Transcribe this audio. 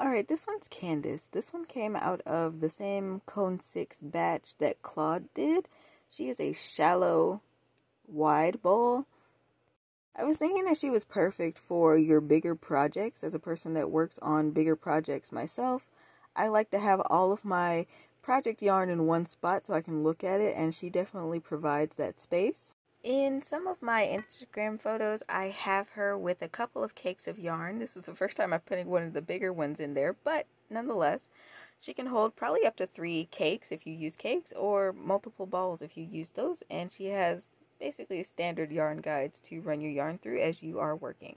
Alright, this one's Candace. This one came out of the same Cone 6 batch that Claude did. She is a shallow, wide bowl. I was thinking that she was perfect for your bigger projects. As a person that works on bigger projects myself, I like to have all of my project yarn in one spot so I can look at it, and she definitely provides that space. In some of my Instagram photos, I have her with a couple of cakes of yarn. This is the first time I'm putting one of the bigger ones in there, but nonetheless, she can hold probably up to three cakes if you use cakes, or multiple balls if you use those, and she has basically standard yarn guides to run your yarn through as you are working.